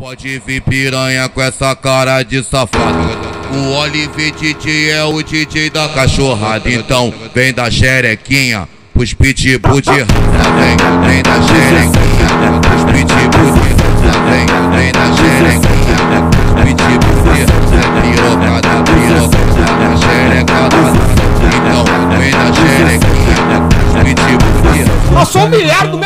Pode vir piranha com essa cara de safado. O Olive DJ é o DJ da cachorrada. Então vem da xerequinha, os pitbull de raça. Vem, vem da xerequinha, os pitbull de raça. Vem, vem da xerequinha, os pitbull de raça. Pirocada, pirocada, da xerecada. Então vem da xerequinha, os pitbull de raça. Eu sou o mulher do